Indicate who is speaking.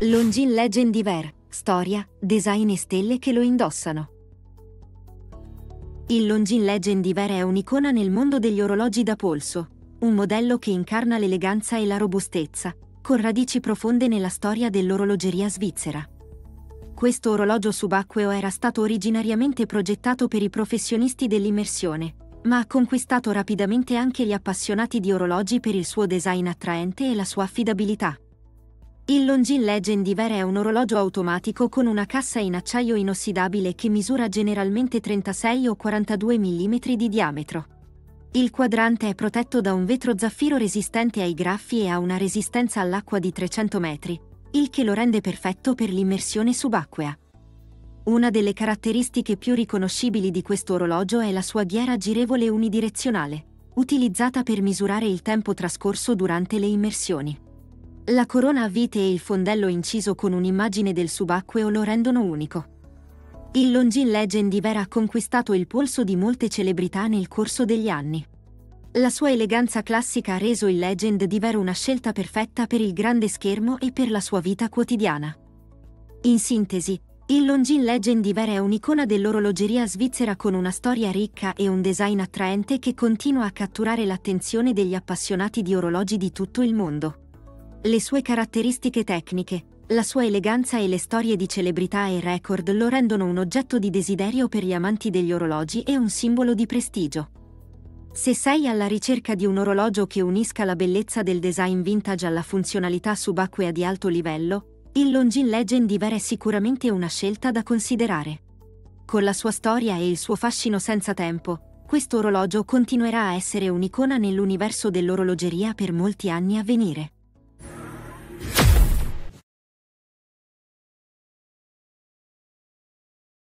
Speaker 1: Longines Legend Diver, storia, design e stelle che lo indossano. Il Longines Legend Diver è un'icona nel mondo degli orologi da polso, un modello che incarna l'eleganza e la robustezza, con radici profonde nella storia dell'orologeria svizzera. Questo orologio subacqueo era stato originariamente progettato per i professionisti dell'immersione, ma ha conquistato rapidamente anche gli appassionati di orologi per il suo design attraente e la sua affidabilità. Il Longines Legend Diver è un orologio automatico con una cassa in acciaio inossidabile che misura generalmente 36 o 42 mm di diametro. Il quadrante è protetto da un vetro zaffiro resistente ai graffi e ha una resistenza all'acqua di 300 metri, il che lo rende perfetto per l'immersione subacquea. Una delle caratteristiche più riconoscibili di questo orologio è la sua ghiera girevole unidirezionale, utilizzata per misurare il tempo trascorso durante le immersioni. La corona a vite e il fondello inciso con un'immagine del subacqueo lo rendono unico. Il Longines Legend Diver ha conquistato il polso di molte celebrità nel corso degli anni. La sua eleganza classica ha reso il Legend Diver una scelta perfetta per il grande schermo e per la sua vita quotidiana. In sintesi, il Longines Legend Diver è un'icona dell'orologeria svizzera con una storia ricca e un design attraente che continua a catturare l'attenzione degli appassionati di orologi di tutto il mondo. Le sue caratteristiche tecniche, la sua eleganza e le storie di celebrità e record lo rendono un oggetto di desiderio per gli amanti degli orologi e un simbolo di prestigio. Se sei alla ricerca di un orologio che unisca la bellezza del design vintage alla funzionalità subacquea di alto livello, il Longines Legend Diver è sicuramente una scelta da considerare. Con la sua storia e il suo fascino senza tempo, questo orologio continuerà a essere un'icona nell'universo dell'orologeria per molti anni a venire.